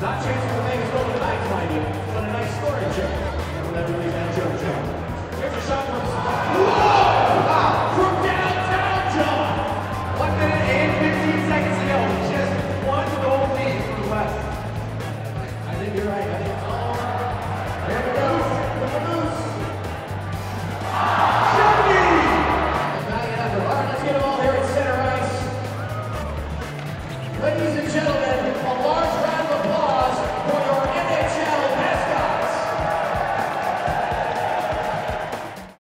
Not chasing the thing going to the back, behind you, but a nice scoring that Here's a shot from